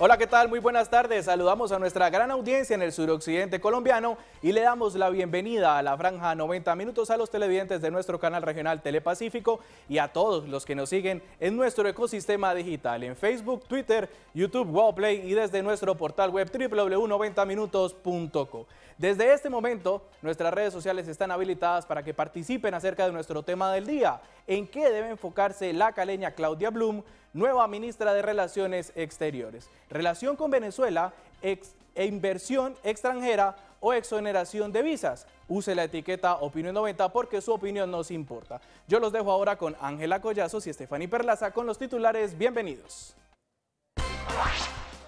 Hola, ¿qué tal? Muy buenas tardes. Saludamos a nuestra gran audiencia en el suroccidente colombiano y le damos la bienvenida a la franja 90 minutos a los televidentes de nuestro canal regional Telepacífico y a todos los que nos siguen en nuestro ecosistema digital en Facebook, Twitter, YouTube, Wallplay y desde nuestro portal web www.90minutos.co. Desde este momento, nuestras redes sociales están habilitadas para que participen acerca de nuestro tema del día, en qué debe enfocarse la caleña Claudia Blum, nueva ministra de Relaciones Exteriores. Relación con Venezuela e inversión extranjera o exoneración de visas. Use la etiqueta Opinión 90 porque su opinión nos importa. Yo los dejo ahora con Ángela Collazos y Estefany Perlaza con los titulares. Bienvenidos.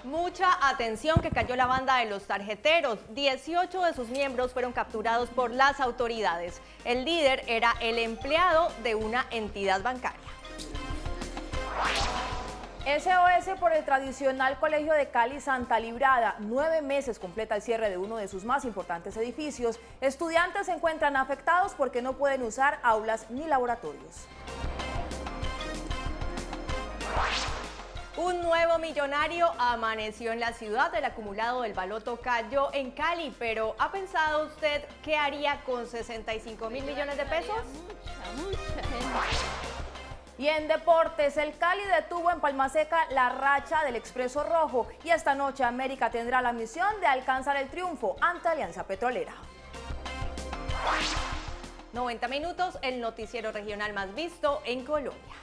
Mucha atención que cayó la banda de los tarjeteros. 18 de sus miembros fueron capturados por las autoridades. El líder era el empleado de una entidad bancaria. SOS por el tradicional Colegio de Cali Santa Librada. Nueve meses completa el cierre de uno de sus más importantes edificios. Estudiantes se encuentran afectados porque no pueden usar aulas ni laboratorios. Un nuevo millonario amaneció en la ciudad. El acumulado del baloto cayó en Cali, pero ¿ha pensado usted qué haría con 65 mil millones de pesos? Y en deportes, el Cali detuvo en Palmaseca la racha del Expreso Rojo y esta noche América tendrá la misión de alcanzar el triunfo ante Alianza Petrolera. 90 minutos, el noticiero regional más visto en Colombia.